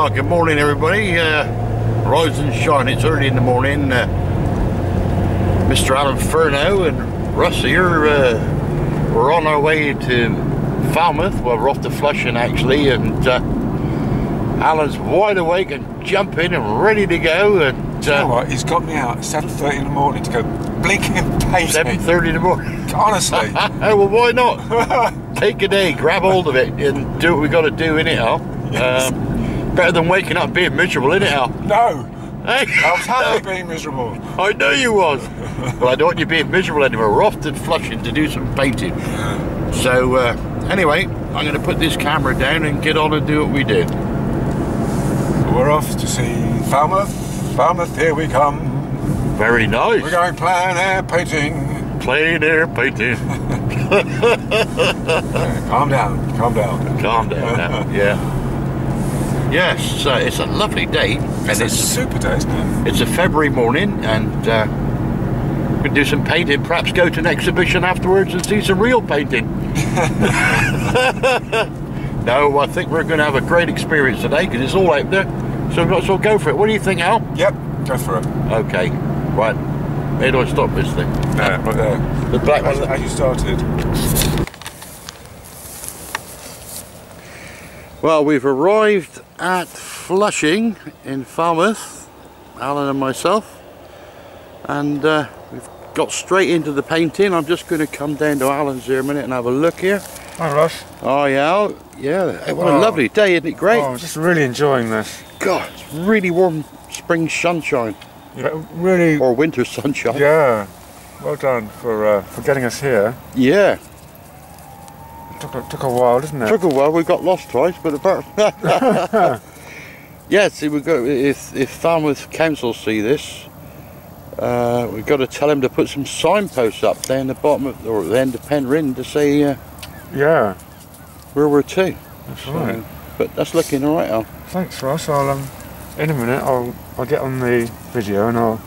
Well, good morning, everybody. Uh, rise and shine. It's early in the morning. Uh, Mr. Alan Furneaux and Russ here. Uh, we're on our way to Falmouth. Well, we're off to Flushing actually, and uh, Alan's wide awake and jumping and ready to go. And You know uh, what? He's got me out at 7.30 in the morning to go blinking and seven thirty in the morning. Honestly. oh well, why not? Take a day, grab hold of it, and do what we got to do in it, Al. Yes. Um, better than waking up being miserable, in it, Al. no. Hey, I was happy being miserable. I know you was. well, I don't want you being miserable anymore. We're off to Flushing to do some painting. So, uh, anyway, I'm going to put this camera down and get on and do what we do. We're off to see Falmouth. Falmouth, here we come. Very nice. We're going plein air painting. Plein air painting. Calm down, calm down. Calm down. Yeah. Yes, uh, it's a lovely day, and It's a it's super day, isn't it? it's a February morning, and uh, we can do some painting. Perhaps go to an exhibition afterwards and see some real painting. no, I think we're going to have a great experience today because it's all out there. So we might as well go for it. What do you think, Al? Yep, go for it. Okay, right. Where do I stop this thing? There, right there. The black As, one. as you started. Well, we've arrived at Flushing in Falmouth, Alan and myself, and uh, we've got straight into the painting. I'm just going to come down to Alan's here a minute and have a look here. Hi, Russ. Oh yeah, yeah. Hey, what a Oh. lovely day, isn't it? Great. Oh, just really enjoying this. God, it's really warm spring sunshine Yeah, really. or winter sunshine. Yeah. Well done for uh, for getting us here. Yeah. It took a, took a while, didn't it? Took a while. We got lost twice, but apart. yeah. See, we got if if Falmouth Council see this, uh, we've got to tell them to put some signposts up there in the bottom of or the end of Penryn to say uh, yeah, where we're to. that's So, right. But that's looking all right, Al. Thanks, Russ. I'll um, in a minute I'll I'll get on the video and I'll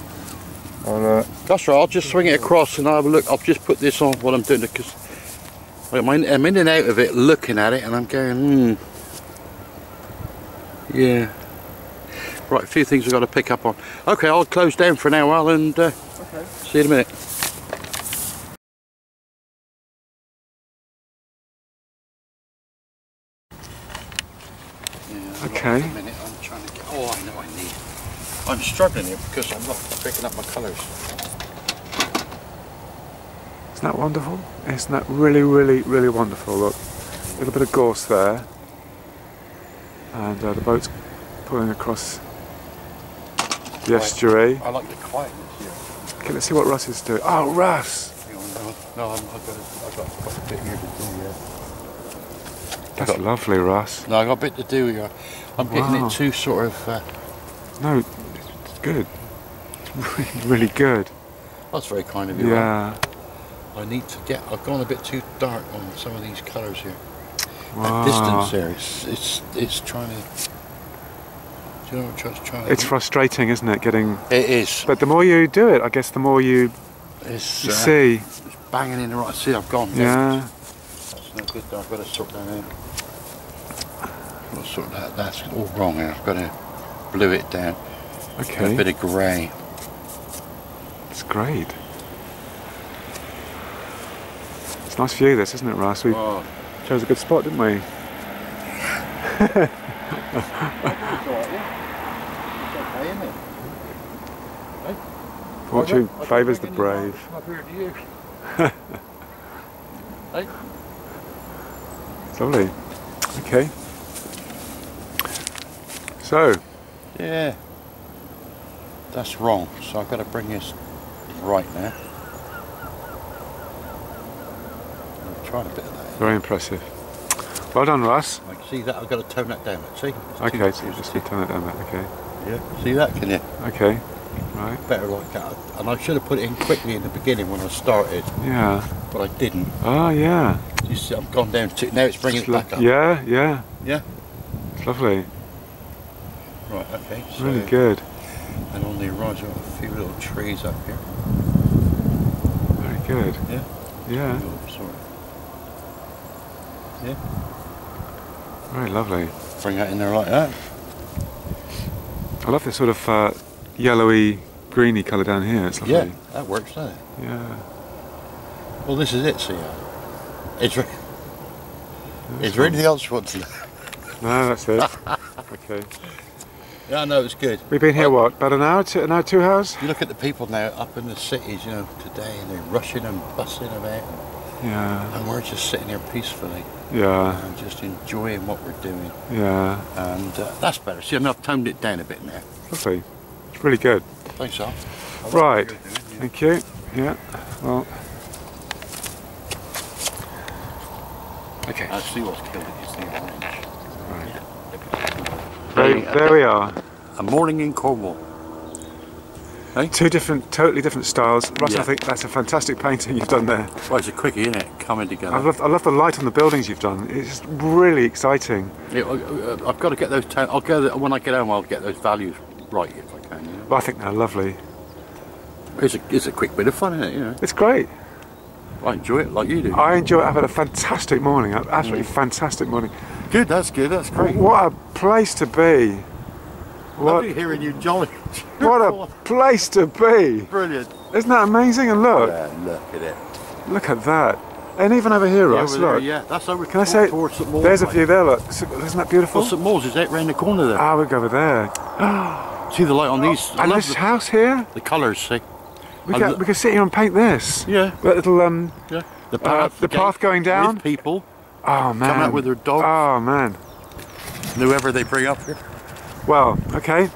I'll uh, That's right. I'll just swing it across and I'll have a look. I'll just put this on what I'm doing because I'm in I'm in and out of it, looking at it, and I'm going, hmm. Yeah. Right, a few things I've got to pick up on. Okay, I'll close down for now, Al, and uh, see you in a minute. Yeah, Okay. a minute, I'm trying to get. Oh, I know I need. I'm struggling here because I'm not picking up my colours. Isn't that wonderful? Isn't that really, really, really wonderful? Look, a little bit of gorse there, and uh, the boat's pulling across the estuary. I like the quietness here. Okay, let's see what Russ is doing. Oh, Russ! No, I'm, I've got, a, I've got, a bit here to do. Yeah. That's got- lovely, Russ. No, I've got a bit to do here. I'm getting Wow. it too sort of. Uh, No, it's good. It's really, really good. that's very kind of you. Yeah. I need to get. I've gone a bit too dark on some of these colours here. Wow. That distance there, it's it's it's trying to. Do you know what I'm trying to? It's frustrating, isn't it? Getting, It is. but the more you do it, I guess the more you, It's you uh, see. It's banging in the right. See, I've gone. there. Yeah. That's no good. Though. I've got to sort that out. I've got to sort that. That's all wrong. Here. I've got to blue it down. Okay. A bit of grey. It's great. It's a nice view, this, isn't it, Russ? We Oh. chose a good spot, didn't we? Fortune favours the brave. It's lovely. Okay. So, yeah. That's wrong. So I've got to bring this right now. I've a bit of that. very impressive. Well done, Russ. Like, see that? I've got to tone that down. See? It's too- Okay, so it's just too- turn it down that. Okay. Yeah. See that? Can you? Okay. Right. Better like that. And I should have put it in quickly in the beginning when I started, Yeah. but I didn't. Oh, yeah. You see, I've gone down to now. It's bringing it It's lo- back up. Yeah, yeah. Yeah. It's lovely. Right. Okay. So, Really good. And on the right, I've got a few little trees up here. Very good. Yeah. Yeah. Oh, sorry. Yeah. Very lovely. Bring that in there like that. I love this sort of uh, yellowy, greeny colour down here. It's lovely. Yeah, that works, doesn't it? Yeah. Well, this is it, see. Is there, is there anything else you want to know? No, that's it. okay. Yeah, no, it's good. We've been here what? About an hour, two, an hour, two hours? You look at the people now up in the cities, you know, today, and they're rushing and bustling about, Yeah. and we're just sitting here peacefully Yeah. and just enjoying what we're doing, Yeah. and uh, that's better. See, I've toned it down a bit now. Lovely. It's really good. Thanks, Al. Right. what you're Thank you. Yeah. Well. Okay. yeah. Actually, what's killed it is the orange. There, there we are. A morning in Cornwall. Two different, totally different styles. Russ, I think that's a fantastic painting you've done there. Well, it's a quickie, isn't it? Coming together. I love, I love the light on the buildings you've done. It's really exciting. Yeah, uh, I've got to get those. I'll go when I get home. I'll get those values right if I can. You know? Well, I think they're lovely. It's a it's a quick bit of fun, isn't it? You know, It's great. I enjoy it like you do. I enjoy it. I've had a fantastic morning. Absolutely fantastic morning. Good, that's good. That's great. What a place to be. What, Lovely hearing you jolly. what a place to be. brilliant. Isn't that amazing? And look, Yeah, look at it. look at that. And even over here, Yeah, Russ, over there, look. yeah, that's over Can I say, towards St. There's a view there, look. Isn't that beautiful? Well, St. Mawes is out round the corner there. Ah, we'll go over there. see the light on these? I And this the, house here, the colours. See? we can, we can sit here and paint this. Yeah, That little, um, yeah. The Uh, path, the path going down? With people, oh man. Come out with their dogs. Oh man. whoever they bring up here. Well, okay.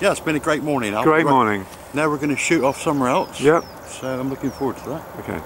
Yeah, it's been a great morning. Al. Great morning. Now we're going to shoot off somewhere else. Yep. So I'm looking forward to that. Okay.